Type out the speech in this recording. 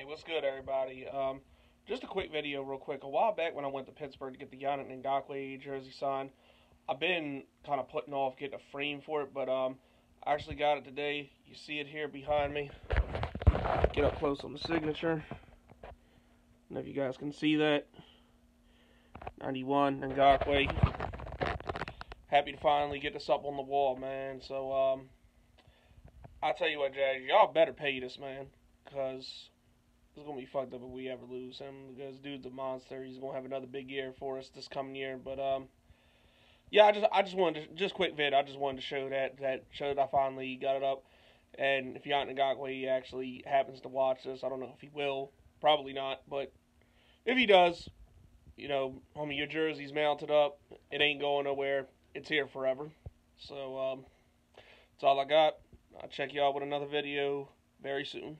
Hey, what's good, everybody? Um, just a quick video, real quick. A while back when I went to Pittsburgh to get the Yannick Ngakoue jersey signed, I've been kind of putting off getting a frame for it, but um, I actually got it today. You see it here behind me. Get up close on the signature. And if you guys can see that. 91 Ngakoue. Happy to finally get this up on the wall, man. So, um, I tell you what, Jags, y'all better pay this man. Because it's gonna be fucked up if we ever lose him because dude's a monster. He's gonna have another big year for us this coming year. But um, yeah, I just I just wanted to just quick vid. I just wanted to show that that show that I finally got it up. And if Yannick Ngakoue actually happens to watch this, I don't know if he will. Probably not. But if he does, you know, homie, your jersey's mounted up. It ain't going nowhere. It's here forever. So um, that's all I got. I'll check y'all with another video very soon.